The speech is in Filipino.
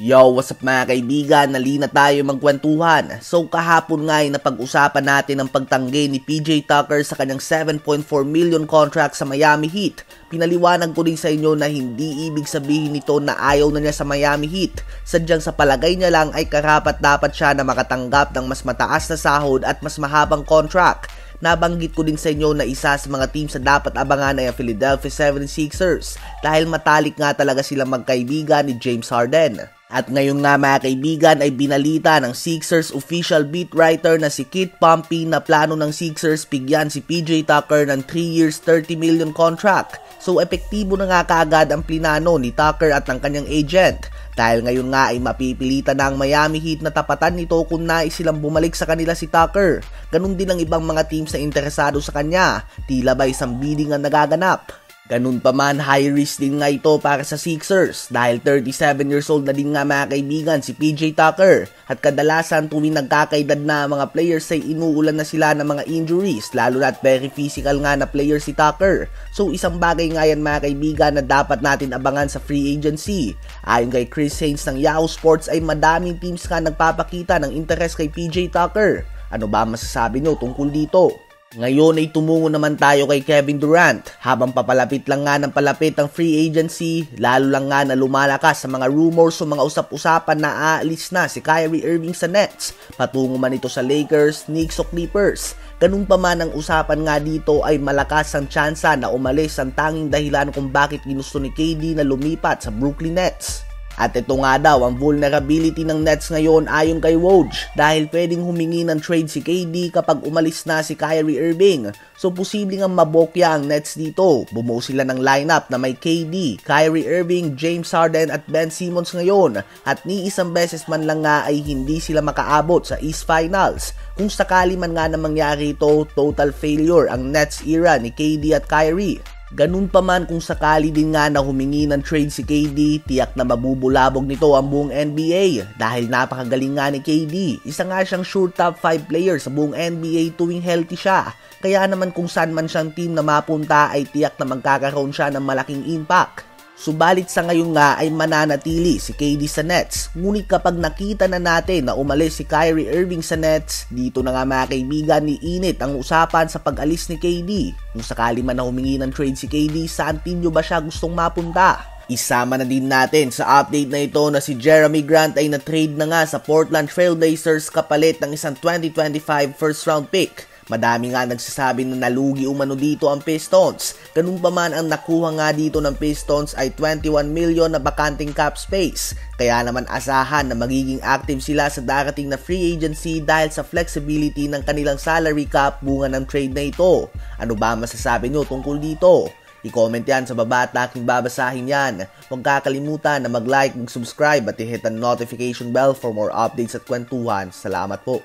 Yo, what's up mga kaibigan? Nali na tayo magkwentuhan. So kahapon nga ay napag-usapan natin ang pagtanggi ni PJ Tucker sa kanyang 7.4 million contract sa Miami Heat. Pinaliwanag ko rin sa inyo na hindi ibig sabihin nito na ayaw na niya sa Miami Heat. Sadyang sa palagay niya lang ay karapat dapat siya na makatanggap ng mas mataas na sahod at mas mahabang contract. Nabanggit ko din sa inyo na isa sa mga teams na dapat abangan ay ang Philadelphia 76ers dahil matalik nga talaga silang magkaibigan ni James Harden. At ngayon nga mga kaibigan ay binalita ng Sixers official beat writer na si Kit Pompey na plano ng Sixers bigyan si PJ Tucker ng 3 years 30 million contract. So epektibo na nga kaagad ang plinano ni Tucker at ng kanyang agent. Dahil ngayon nga ay mapipilitan na ang Miami Heat na tapatan nito kung nais silang bumalik sa kanila si Tucker. Ganun din ang ibang mga teams na interesado sa kanya. Tila ba isang bidding ang nagaganap? Ganun pa man, high risk din nga ito para sa Sixers dahil 37 years old na din nga mga kaibigan si PJ Tucker at kadalasan tuwing nagkakaedad na mga players ay inuulan na sila ng mga injuries lalo na at very physical nga na player si Tucker. So isang bagay nga yan mga kaibigan na dapat natin abangan sa free agency. Ayon kay Chris Haynes ng Yahoo Sports ay madaming teams nga nagpapakita ng interest kay PJ Tucker. Ano ba masasabi nyo tungkol dito? Ngayon ay tumungo naman tayo kay Kevin Durant. Habang papalapit lang nga ng palapit ang free agency, lalo lang nga na lumalakas sa mga rumors o mga usap-usapan na aalis na si Kyrie Irving sa Nets. Patungo man ito sa Lakers, Knicks o Clippers. Ganun pa man ang usapan nga dito ay malakas ang tsansa na umalis ang tanging dahilan kung bakit ginusto ni KD na lumipat sa Brooklyn Nets. At ito nga daw ang vulnerability ng Nets ngayon ayon kay Woj dahil pwedeng humingi ng trade si KD kapag umalis na si Kyrie Irving. So posibleng ang mabokya ang Nets dito. Bumuo sila ng lineup na may KD, Kyrie Irving, James Harden at Ben Simmons ngayon at ni isang beses man lang nga ay hindi sila makaabot sa East Finals. Kung sakali man nga na mangyari ito, total failure ang Nets era ni KD at Kyrie. Ganun pa man kung sakali din nga na humingi ng trade si KD, tiyak na mabubulabog nito ang buong NBA dahil napakagaling nga ni KD. Isa nga siyang sure top 5 player sa buong NBA tuwing healthy siya. Kaya naman kung saan man siyang team na mapunta ay tiyak na magkakaroon siya ng malaking impact. Subalit sa ngayon nga ay mananatili si KD sa Nets. Ngunit kapag nakita na natin na umalis si Kyrie Irving sa Nets, dito na nga mga kaibigan ni Init ang usapan sa pag-alis ni KD. Kung sakali man na humingi ng trade si KD, saan team ba siya gustong mapunta? Isama na din natin sa update na ito na si Jeremy Grant ay na-trade na nga sa Portland Trailblazers kapalit ng isang 2025 first round pick. Madami nga nagsasabi na nalugi umano dito ang Pistons. Ganun pa man ang nakuha nga dito ng Pistons ay 21 million na bakanting cap space. Kaya naman asahan na magiging active sila sa darating na free agency dahil sa flexibility ng kanilang salary cap bunga ng trade na ito. Ano ba masasabi nyo tungkol dito? I-comment yan sa baba at aking babasahin yan. Huwag kakalimutan na mag-like, mag-subscribe at i-hit ang notification bell for more updates at kwentuhan. Salamat po.